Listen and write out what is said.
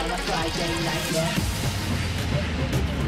on a Friday night, yeah.